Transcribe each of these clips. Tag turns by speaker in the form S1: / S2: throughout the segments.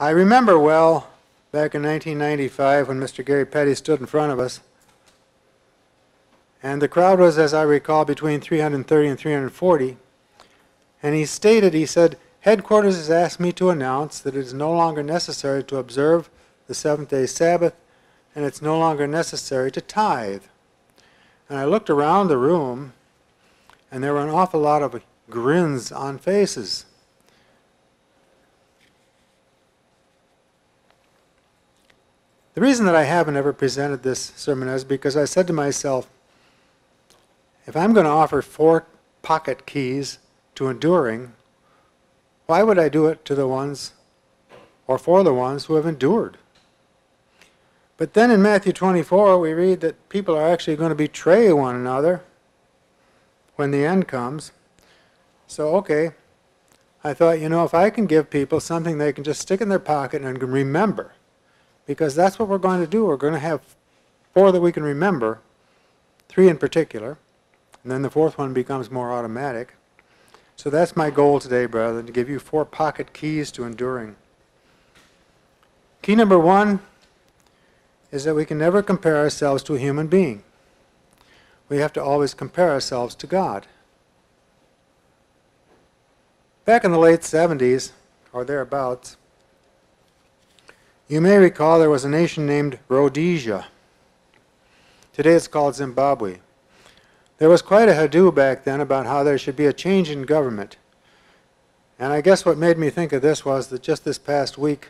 S1: I remember well back in 1995 when Mr. Gary Petty stood in front of us. And the crowd was, as I recall, between 330 and 340. And he stated, he said, Headquarters has asked me to announce that it is no longer necessary to observe the seventh day Sabbath, and it's no longer necessary to tithe. And I looked around the room, and there were an awful lot of grins on faces. The reason that I haven't ever presented this sermon is because I said to myself, if I'm going to offer four pocket keys to enduring, why would I do it to the ones or for the ones who have endured? But then in Matthew 24, we read that people are actually going to betray one another when the end comes. So, okay, I thought, you know, if I can give people something they can just stick in their pocket and can remember, because that's what we're going to do. We're going to have four that we can remember, three in particular, and then the fourth one becomes more automatic. So that's my goal today, brethren, to give you four pocket keys to enduring. Key number one is that we can never compare ourselves to a human being. We have to always compare ourselves to God. Back in the late 70s, or thereabouts, you may recall there was a nation named Rhodesia. Today it's called Zimbabwe. There was quite a hado back then about how there should be a change in government. And I guess what made me think of this was that just this past week,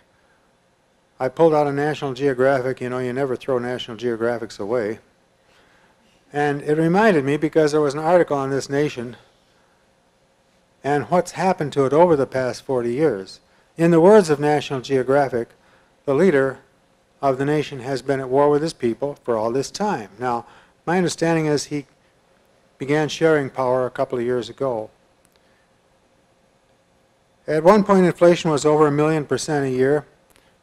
S1: I pulled out a National Geographic. You know, you never throw National Geographics away. And it reminded me because there was an article on this nation and what's happened to it over the past 40 years. In the words of National Geographic, the leader of the nation has been at war with his people for all this time. Now, my understanding is he began sharing power a couple of years ago. At one point, inflation was over a million percent a year.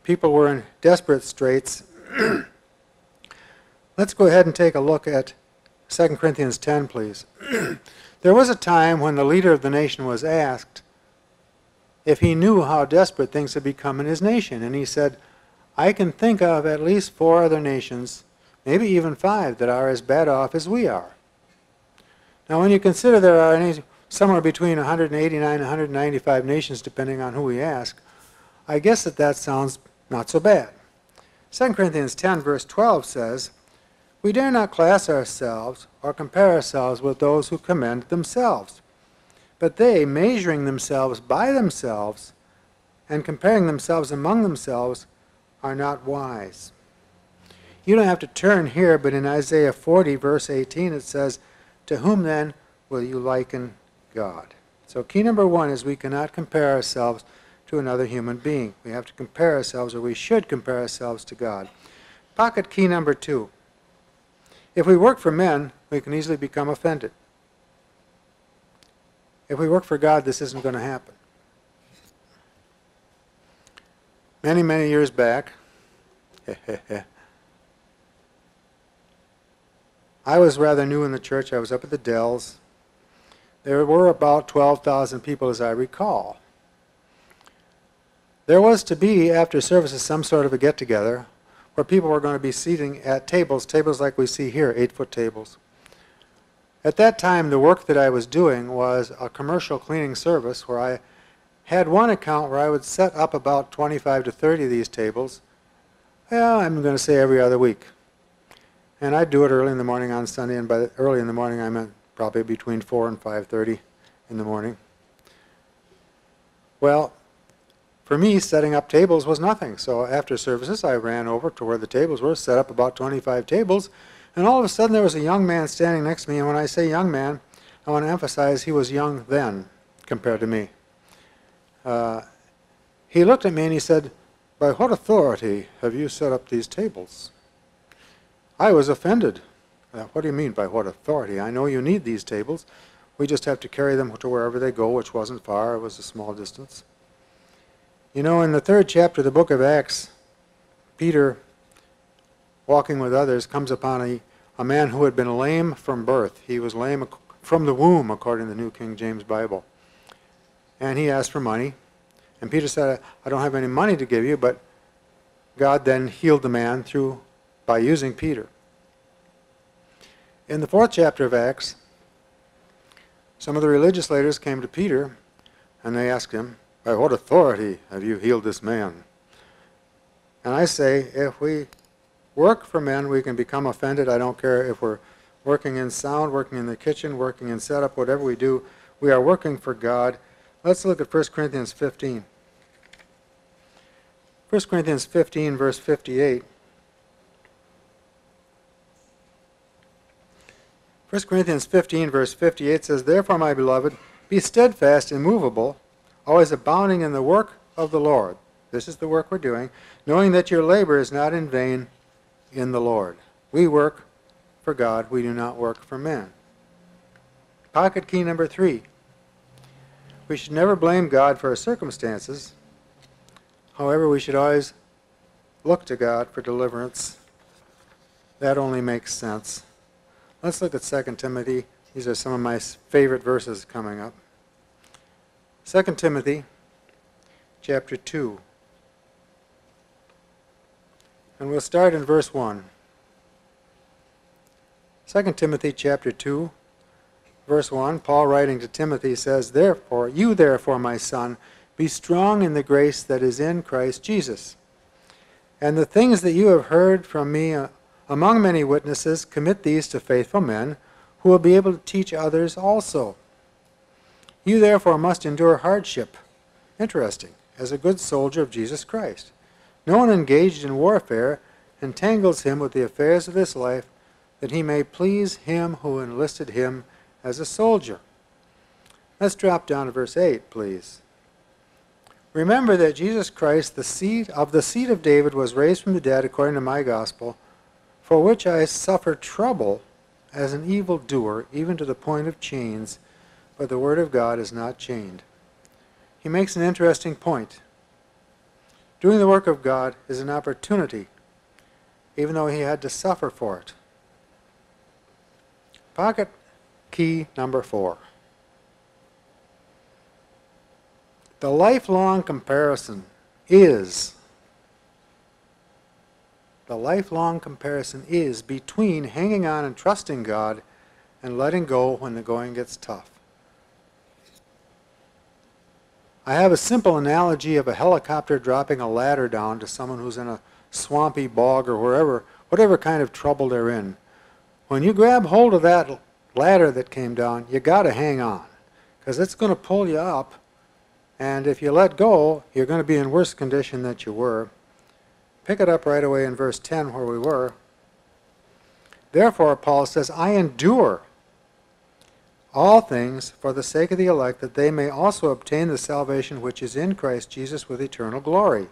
S1: People were in desperate straits. Let's go ahead and take a look at 2 Corinthians 10, please. there was a time when the leader of the nation was asked if he knew how desperate things had become in his nation. And he said, I can think of at least four other nations, maybe even five, that are as bad off as we are. Now, when you consider there are any, somewhere between 189 and 195 nations, depending on who we ask, I guess that that sounds not so bad. 2 Corinthians 10, verse 12 says, We dare not class ourselves or compare ourselves with those who commend themselves. But they, measuring themselves by themselves and comparing themselves among themselves, are not wise. You don't have to turn here, but in Isaiah 40, verse 18, it says, to whom then will you liken God? So key number one is we cannot compare ourselves to another human being. We have to compare ourselves, or we should compare ourselves to God. Pocket key number two. If we work for men, we can easily become offended. If we work for God, this isn't going to happen. Many, many years back, I was rather new in the church. I was up at the Dells. There were about 12,000 people, as I recall. There was to be, after services, some sort of a get together where people were going to be sitting at tables, tables like we see here, eight foot tables. At that time, the work that I was doing was a commercial cleaning service where I had one account where I would set up about 25 to 30 of these tables. Well, I'm going to say every other week. And I'd do it early in the morning on Sunday, and by the, early in the morning I meant probably between 4 and 5.30 in the morning. Well, for me, setting up tables was nothing. So after services, I ran over to where the tables were, set up about 25 tables, and all of a sudden there was a young man standing next to me, and when I say young man, I want to emphasize he was young then compared to me. Uh, he looked at me and he said, by what authority have you set up these tables? I was offended. Uh, what do you mean by what authority? I know you need these tables. We just have to carry them to wherever they go, which wasn't far. It was a small distance. You know, in the third chapter of the book of Acts, Peter, walking with others, comes upon a, a man who had been lame from birth. He was lame from the womb, according to the New King James Bible. And he asked for money. And Peter said, I don't have any money to give you, but God then healed the man through by using Peter. In the fourth chapter of Acts, some of the religious leaders came to Peter and they asked him, By what authority have you healed this man? And I say, if we work for men, we can become offended. I don't care if we're working in sound, working in the kitchen, working in setup, whatever we do, we are working for God. Let's look at 1 Corinthians 15. 1 Corinthians 15, verse 58. 1 Corinthians 15, verse 58 says, Therefore, my beloved, be steadfast, and immovable, always abounding in the work of the Lord. This is the work we're doing, knowing that your labor is not in vain in the Lord. We work for God, we do not work for men. Pocket key number three. We should never blame God for our circumstances. However, we should always look to God for deliverance. That only makes sense. Let's look at 2 Timothy. These are some of my favorite verses coming up. 2 Timothy chapter 2. And we'll start in verse 1. 2 Timothy chapter 2, verse 1, Paul writing to Timothy says, Therefore, you therefore, my son, be strong in the grace that is in Christ Jesus. And the things that you have heard from me uh, among many witnesses, commit these to faithful men, who will be able to teach others also. You therefore must endure hardship. Interesting, as a good soldier of Jesus Christ. No one engaged in warfare entangles him with the affairs of this life, that he may please him who enlisted him as a soldier. Let's drop down to verse 8, please. Remember that Jesus Christ, the seed of the seed of David, was raised from the dead according to my gospel, for which I suffer trouble as an evildoer, even to the point of chains, but the word of God is not chained. He makes an interesting point. Doing the work of God is an opportunity, even though he had to suffer for it. Pocket key number four. The lifelong comparison is, the lifelong comparison is between hanging on and trusting God and letting go when the going gets tough. I have a simple analogy of a helicopter dropping a ladder down to someone who's in a swampy bog or wherever, whatever kind of trouble they're in. When you grab hold of that ladder that came down, you got to hang on because it's going to pull you up. And if you let go, you're going to be in worse condition than you were. Pick it up right away in verse 10 where we were. Therefore, Paul says, I endure all things for the sake of the elect, that they may also obtain the salvation which is in Christ Jesus with eternal glory.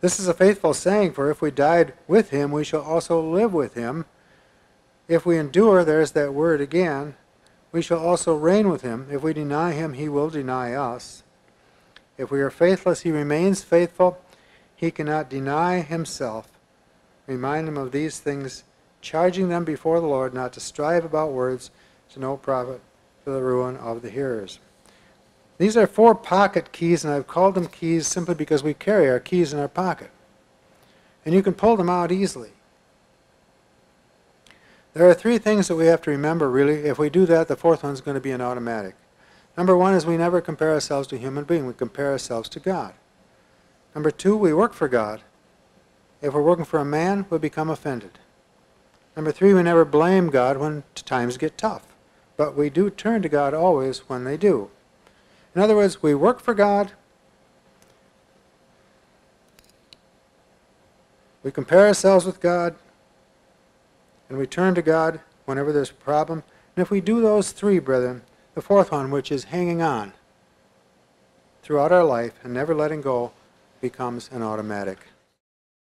S1: This is a faithful saying, for if we died with him, we shall also live with him. If we endure, there's that word again, we shall also reign with him. If we deny him, he will deny us. If we are faithless, he remains faithful. He cannot deny himself. Remind him of these things, charging them before the Lord not to strive about words to no profit to the ruin of the hearers. These are four pocket keys, and I've called them keys simply because we carry our keys in our pocket. And you can pull them out easily. There are three things that we have to remember, really. If we do that, the fourth one's going to be an automatic. Number one is we never compare ourselves to a human being. We compare ourselves to God. Number two, we work for God. If we're working for a man, we become offended. Number three, we never blame God when times get tough but we do turn to God always when they do. In other words, we work for God, we compare ourselves with God, and we turn to God whenever there's a problem. And if we do those three, brethren, the fourth one, which is hanging on throughout our life and never letting go, becomes an automatic.